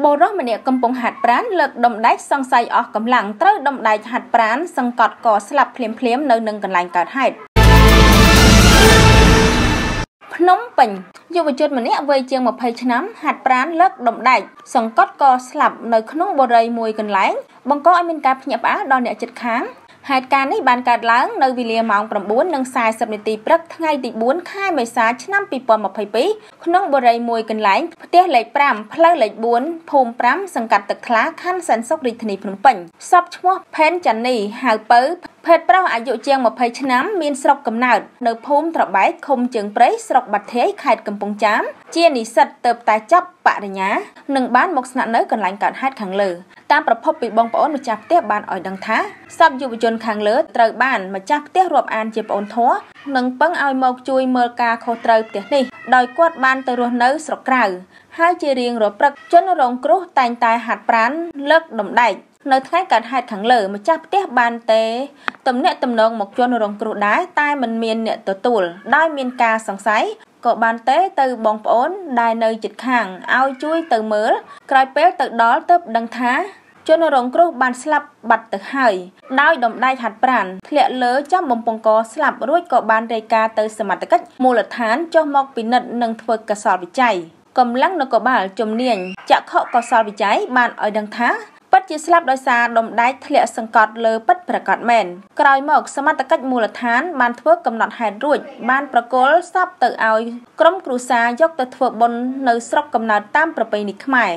បរិសម្នាក់កំពុងហាត់ប្រាណលើកដុំដែកសង្ស័យអស់កម្លាំងត្រូវដុំដែកហាត់ប្រាណសង្កត់កស្លាប់ភ្លាមៗនៅនឹងកន្លែងកើតហេតុភ្នំពេញយុវជនម្នាក់វ័យជាង20ឆ្នាំហាត់ប្រាណលើកដុំដែកសង្កត់កស្លាប់នៅក្នុងបរិយាមួយកន្លែងបង្កឲ្យមានការភ្ញាក់ផ្អើលដល់អ្នកជិតខាង ហេតុការណ៍នេះបានកើតឡើងនៅវេលាម៉ោង9:40នាទីព្រឹកថ្ងៃទី4ខែមេសាឆ្នាំ2022ក្នុងបរិយាមួយកន្លែងផ្ទះលេខ5ផ្លូវលេខ4ភូមិ5សង្កាត់ទឹកថ្លាខណ្ឌសែនសុខរាជធានីភ្នំពេញសពឈ្មោះផេនចានីហៅពៅភេទប្រុសអាយុជាង20ឆ្នាំមានស្រុកកំណើតនៅភូមិត្របែកឃុំជើងព្រៃស្រុកបាត់ធាយខេត្តកំពង់ចាមជានិស្សិតទៅតែចប់បរិញ្ញានិងបានមកស្នាក់នៅកន្លែងកើតហេតុខាងលើ តាមប្រភពពីបងប្អូនម្ចាស់ផ្ទះបានឲ្យដឹងថាសពយុវជនខាងលើត្រូវបានម្ចាស់ផ្ទះរាប់អានជាប្អូនធัวនិងពឹងឲ្យមកជួយមើលការខុសត្រូវផ្ទះនេះដោយគាត់បានទៅរស់នៅស្រុកក្រៅហើយជារៀងរាល់ព្រឹកជនរងគ្រោះតែងតែហាត់ប្រាណលើកដំដែកនៅថ្ងៃកើតហេតុខាងលើម្ចាស់ផ្ទះបានទេទំនាក់ទំនងមកជនរងគ្រោះដែរតែមិនមានអ្នកទទួលដោយមានការសង្ស័យក៏បានទេទៅបងប្អូនដែលនៅជិតខាងឲ្យជួយទៅមើលក្រោយពេលទៅដល់ទើបដឹងថា ជនរងគ្រោះបានស្លាប់បាត់ទៅហើយដោយដំដែកហាត់ប្រាណធ្លាក់លើចំបំពង់កស្លាប់រួចក៏បានរាយការណ៍ទៅសមត្ថកិច្ចមូលដ្ឋានចុះមកពិនិត្យនិងធ្វើកសលវិច័យកម្លាំងនគរបាលជំនាញចក្ខុកសលវិច័យបានឲ្យដឹងថាពិតជាស្លាប់ដោយសារដុំដែកធ្លាក់សង្កត់លើពិតប្រកបមែនក្រោយមកសមត្ថកិច្ចមូលដ្ឋានបានធ្វើកំណត់ហេតុរួចបានប្រគល់សពទៅឲ្យក្រុមគ្រួសារយកទៅធ្វើបុណ្យនៅស្រុកកំណើតតាមប្រពៃណីខ្មែរ